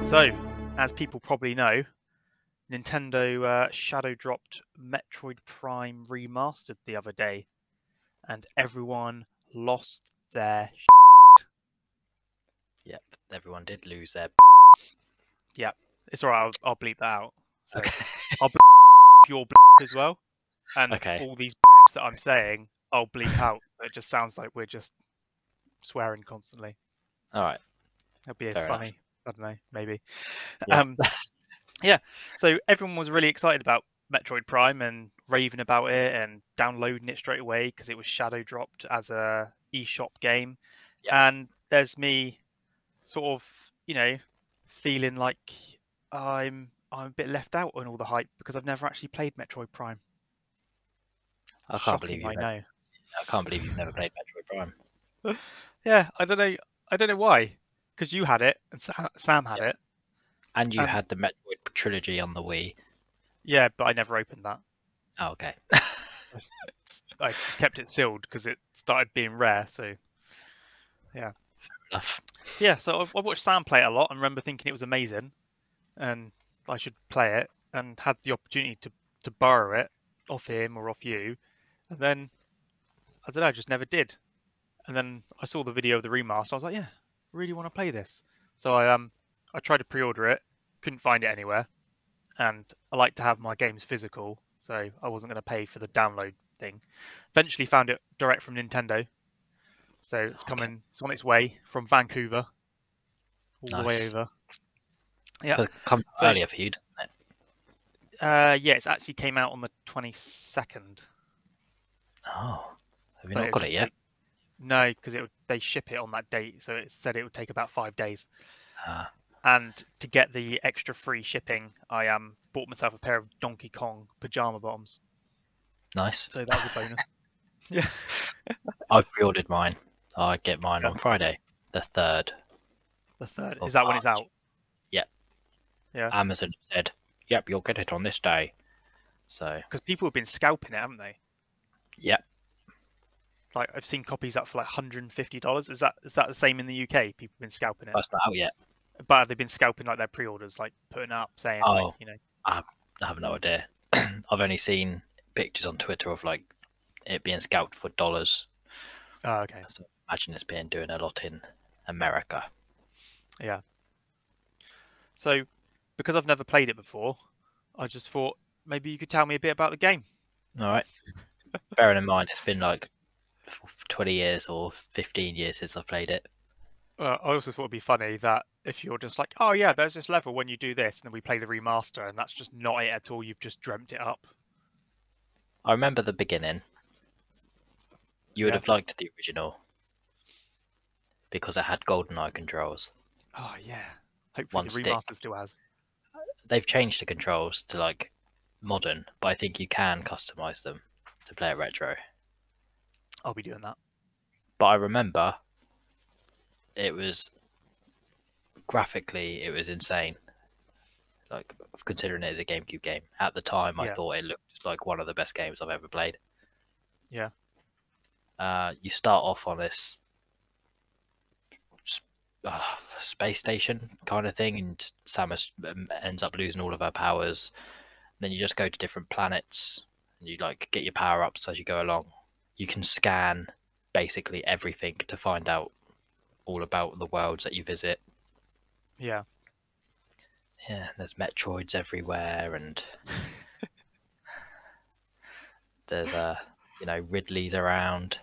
So, as people probably know, Nintendo uh, shadow dropped Metroid Prime Remastered the other day, and everyone lost their. Yep, everyone did lose their. Yep, it's alright. I'll, I'll bleep that out. So Okay. I'll bleep your bleep as well, and Okay. all these bleeps that I'm saying, I'll bleep out. So it just sounds like we're just swearing constantly. All right. That'd be Fair enough. I don't know, maybe. Yeah. Um, yeah. So everyone was really excited about Metroid Prime and raving about it and downloading it straight away because it was shadow dropped as a eShop game. Yeah. And there's me, sort of, you know, feeling like I'm I'm a bit left out on all the hype because I've never actually played Metroid Prime. I can't Shocking, believe you. I know. I can't believe you've never played Metroid Prime. Yeah, I don't know. I don't know why. Because you had it and Sam had it. And you Um, had the Metroid trilogy on the Wii. Yeah, but I never opened that. Oh, okay. I just kept it sealed because it started being rare. So yeah, Enough. yeah, so I, I watched Sam play it a lot and remember thinking it was amazing, and I should play it, and had the opportunity to to borrow it off him or off you, and then I don't know, I just never did. And then I saw the video of the remaster. I was like, yeah, really want to play this. So I um I tried to pre-order it, couldn't find it anywhere, and I like to have my games physical, so I wasn't going to pay for the download thing. Eventually found it direct from Nintendo, so it's coming. It's on its way from Vancouver, all the way over. Yeah. It So- earlier for you, doesn't it? Uh, yeah, it's actually came out on the twenty second. Oh. Have you But not got it just yet? take- No, because it would, they ship it on that date, so it said it would take about five days. Ah, And to get the extra free shipping, I um bought myself a pair of Donkey Kong pajama bottoms, nice. so that was a bonus. yeah, I pre-ordered mine. I get mine Yeah. on Friday, the third. the third is that when it's March. Yeah. Amazon said, "Yep, you'll get it on this day." So, Because people have been scalping it, haven't they? yep, Like I've seen copies up for like hundred and fifty dollars. Is that is that the same in the UK? People have been scalping it, that's not out yet. but have they been scalping like their pre-orders, like putting up saying Oh. like you know I have no idea. I've only seen pictures on Twitter of like it being scalped for dollars. Oh, okay. So I imagine it's being doing a lot in America. Yeah. So, because I've never played it before, I just thought maybe you could tell me a bit about the game. All right. Bearing in mind, it's been like 20 years or 15 years since I've played it. Uh, I also thought it'd be funny that if you're just like, oh yeah, there's this level when you do this, and then we play the remaster, and that's just not it at all. You've just dreamt it up. I remember the beginning. You would Yeah. have liked the original because it had GoldenEye controls. Oh yeah. Hopefully One the stick. remaster still has. They've changed the controls to like modern, but I think you can customize them to play it retro. I'll be doing that. But I remember it was graphically it was insane. Like considering it as a GameCube game at the time, I thought it looked like one of the best games I've ever played. Yeah. Uh, you start off on this uh, space station kind of thing, and Samus um, ends up losing all of her powers. Then you just go to different planets, and you like get your power ups as you go along. You can scan basically everything to find out all about the worlds that you visit. Yeah. Yeah, there's Metroids everywhere, and there's uh, you know, Ridley's around.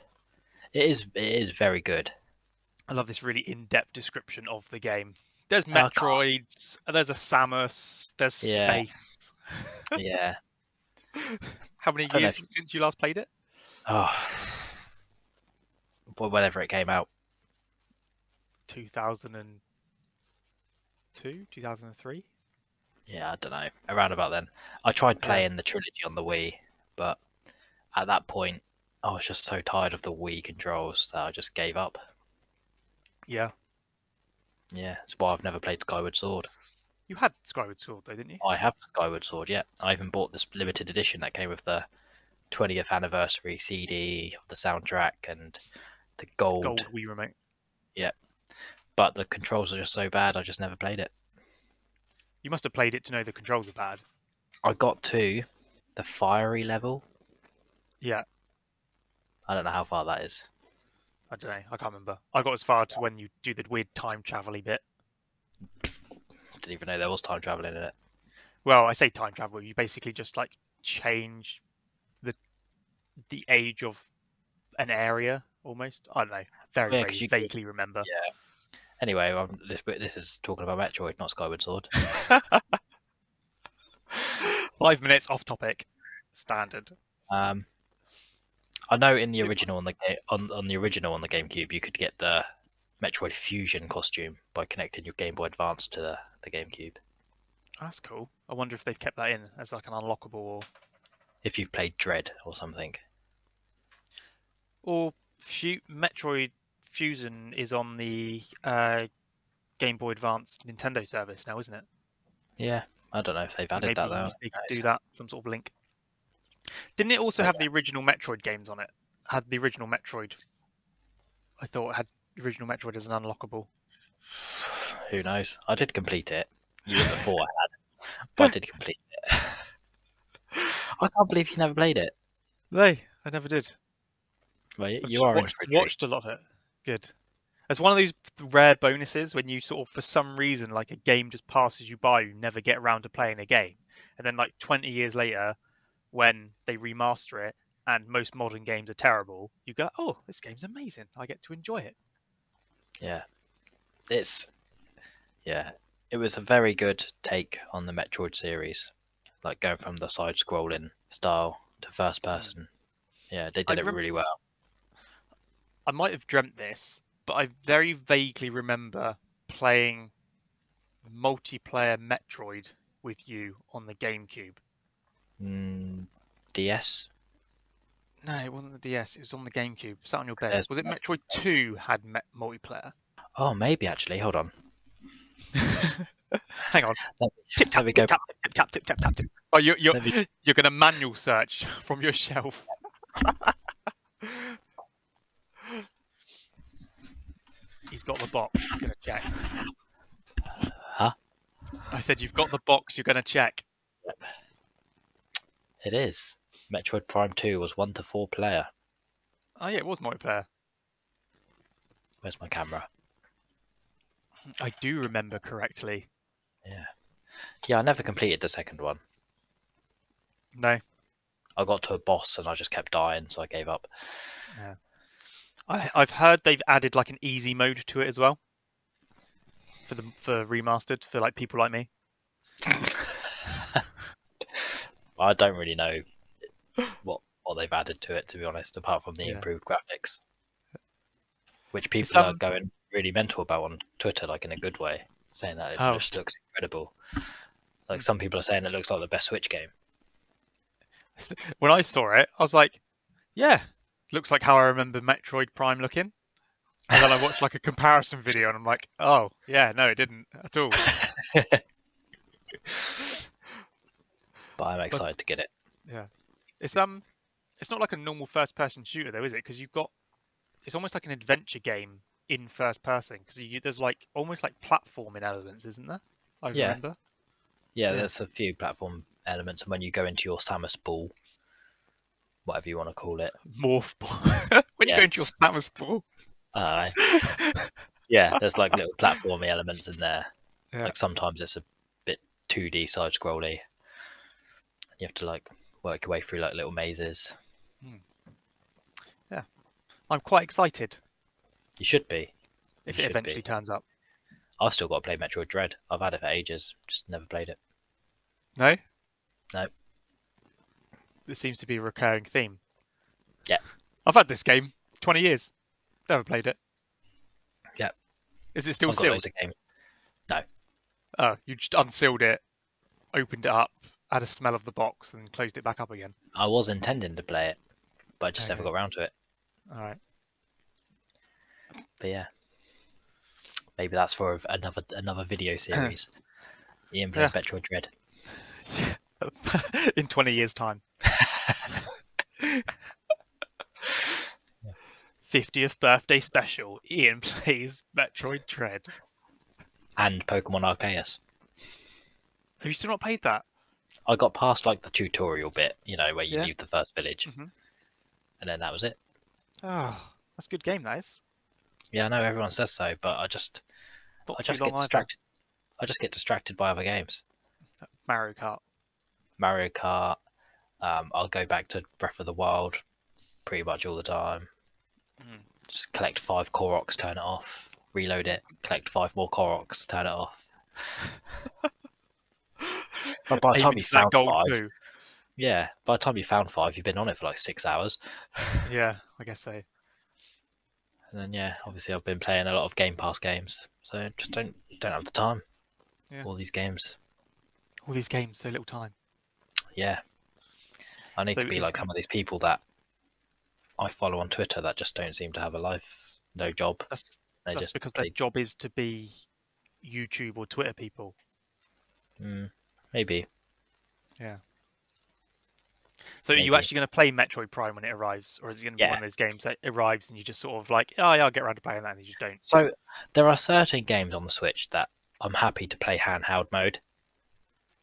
It is it is very good. I love this really in-depth description of the game. There's can't- Metroids. There's a Samus. There's Yeah. space. Yeah. How many years since you last played it? Oh. Whenever it came out, 2002, 2003. yeah, I don't know, around about then. I tried Yeah. playing the trilogy on the Wii, but at that point, I was just so tired of the Wii controls that I just gave up. Yeah. Yeah, that's why I've never played Skyward Sword. You had Skyward Sword though, didn't you? I have Skyward Sword, yeah. I even bought this limited edition that came with the 20th anniversary CD of the soundtrack and the gold. Gold Wii remote. Yeah. But the controls are just so bad, I just never played it. You must have played it to know the controls are bad. I got to the fiery level. Yeah, I don't know how far that is. I don't know. I can't remember. I got as far to when you do the weird time travel bit. Didn't even know there was time traveling in it. Well, I say time travel. You basically just like change the age of an area almost. I don't know. Very, Yeah, very you could- vaguely remember. Yeah. Anyway, um, this this is talking about Metroid, not Skyward Sword. Five minutes off topic. Standard. Um, I know in the Super. original on the on on the original on the GameCube, you could get the Metroid Fusion costume by connecting your Game Boy Advance to the, the GameCube. That's cool. I wonder if they've kept that in as like an unlockable or If you've played Dread or something, or Fu- Metroid Fusion is on the uh, Game Boy Advance Nintendo service now, isn't it? yeah, I don't know if they've So added that though. They could do that, some sort of link. Didn't it also Oh, have the original Metroid games on it? Had the original Metroid? I thought it had the original Metroid as an unlockable. Who knows? I did complete it. You before I had, but I did complete. I can't believe you never played it. No, I never did. Well, you, you are watched, a watched a lot of it. Good. It's one of those rare bonuses when you sort of, for some reason, like a game just passes you by, you never get around to playing a game, and then like 20 years later, when they remaster it and most modern games are terrible, you go, "Oh, this game's amazing! I get to enjoy it." Yeah. It's yeah. It was a very good take on the Metroid series. Like going from the side scrolling style to first person. Yeah, they I did it rem- really well. I might have dreamt this, but I very vaguely remember playing multiplayer Metroid with you on the GameCube. Mm, DS? No, it wasn't the DS. It was on the GameCube. Sat on your bed. There's Was it Metroid Two had me- multiplayer? Oh, maybe actually. Hold on. Hang on. Tip tap, let tip tap, tip tap, tip tap, tap tip. Oh, you're you're you're gonna manual search from your shelf. He's got the box. You're gonna check. Huh? I said you've got the box. You're gonna check. It is. Metroid Prime 2 was 1 to 4 player. Oh yeah, it was multiplayer. Where's my camera? I do remember correctly. Yeah, Yeah, I never completed the second one. No, I got to a boss and I just kept dying, so I gave up. I, I've heard they've added like an easy mode to it as well. For the for remastered for like people like me. I don't really know what what they've added to it, to be honest, apart from the Yeah. improved graphics, which people are um, going really mental about on Twitter, like in a good way, saying that it Oh. just looks incredible. Like Mm. some people are saying it looks like the best Switch game. When I saw it, I was like, "Yeah, looks like how I remember Metroid Prime looking." And then I watched like a comparison video, and I'm like, "Oh, yeah, no, it didn't at all." But I'm excited to get it. Yeah. It's um, it's not like a normal first-person shooter though, is it? Because you've got, it's almost like an adventure game in first person. Because there's like almost like platforming elements, isn't there? I Yeah. remember. Yeah, Yeah. there's a few platform elements, and when you go into your Samus ball, whatever you want to call it, Morph ball. when you go into your Samus ball. uh, yeah, there's like little platformy elements in there. Yeah. Like sometimes it's a bit 2D side scrolly. You have to like work your way through like little mazes. Yeah. I'm quite excited You should be. if it eventually be. turns up. I've still got to play Metroid Dread. I've had it for ages, just never played it. No? No. This seems to be a recurring theme. Yeah. I've had this game 20 years. Never played it. Yeah. Is it still I've sealed? games. Oh, you just unsealed it, opened it up, had a smell of the box, and closed it back up again. I was intending to play it, but I just never got around to it. All right. But yeah, maybe that's for another another video series. Iain plays Metroid Dread. In 20 years' time. 50th birthday special. Iain plays Metroid Dread. and Pokemon Arceus. Have you still not played that? I got past like the tutorial bit, you know, where you Yeah. leave the first village, Mhm. and then that was it. Oh, that's a good game, that is. Yeah, I know everyone says so, but I just Not I just get either. distracted. I just get distracted by other games. Mario Kart. Mario Kart. Um, I'll go back to Breath of the Wild pretty much all the time. Mm. Just collect five Koroks, turn it off, reload it, collect five more Koroks, turn it off. but by the time you found five, too. yeah, by the time you found five, you've been on it for like six hours. Yeah, I guess so. And then yeah, obviously I've been playing a lot of Game Pass games, so just don't don't have the time. Yeah. All these games, All these games, so little time. yeah. I need So to be like some of these people that I follow on Twitter that just don't seem to have a life, no job. That's They that's just because play- their job is to be YouTube or Twitter people. Mm, maybe. So are you actually going to play Metroid Prime when it arrives, or is it going to be Yeah. one of those games that arrives and you just sort of like, oh yeah, I'll get around to playing that, and you just don't? So there are certain games on the Switch that I'm happy to play handheld mode,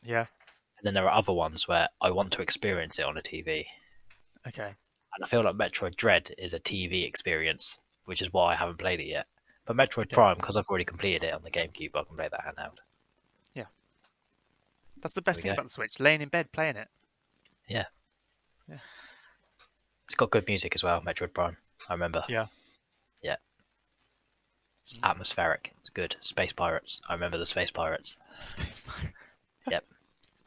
Yeah. and then there are other ones where I want to experience it on a TV. Okay. And I feel like Metroid Dread is a TV experience, which is why I haven't played it yet. But Metroid. Prime, because I've already completed it on the GameCube, I can play that handheld. Yeah. That's the best thing go. about the Switch. Laying in bed playing it. It's got good music as well, Metroid Prime. I remember. Yeah. Yeah. It's Mm. atmospheric. It's good. Space Pirates. I remember the Space Pirates. Space Marine.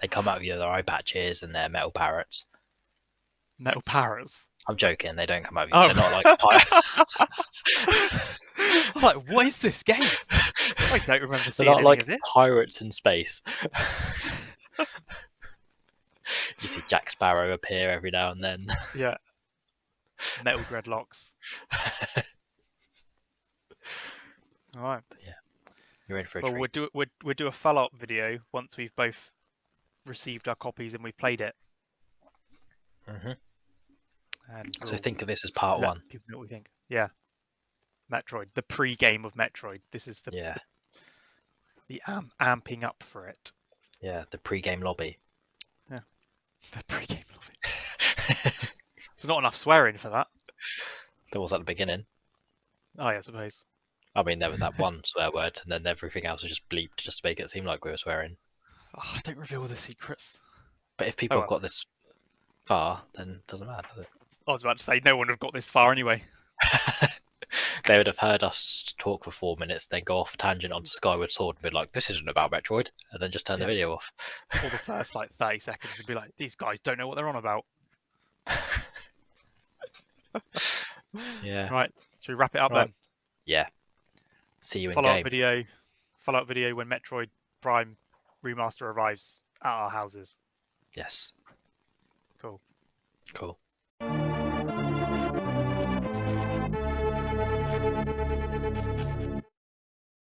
They come out with their eye patches and their metal parrots. Metal Parrots. I'm joking. They don't come out. With Oh. They're not like pirates. I'm like, what is this game? I don't remember They're seeing not any like of this. pirates in space. You see Jack Sparrow appear every now and then. Yeah. Metal dreadlocks. All right. Yeah. You're in for a Well, treat. we'll do we'll, we'll do a follow up video once we've both received our copies and we've played it. hmm And So we'll think of this as part one. People know what we think. Yeah. Metroid, the pre-game of Metroid. This is the Yeah, the am- amping up for it. yeah. The pre-game lobby. The pre-game of. There's not enough swearing for that. There was at the beginning. Oh yeah, I suppose. I mean, there was that one swear word, and then everything else was just bleeped just to make it seem like we were swearing. Oh, don't reveal the secrets. But if people Oh, have got this far, then it doesn't matter. Does it? I was about to say no one would have got this far anyway. they would have heard us talk for four minutes, then go off tangent onto Skyward Sword and be like, "This isn't about Metroid," and then just turn Yeah. the video off. For the first like 30 seconds and be like, these guys don't know what they're on about. Yeah, Right. Should we wrap it up Right. then? yeah. See you in Follow up video. Follow up video when Metroid Prime remaster arrives at our houses. Yes. Cool. Cool.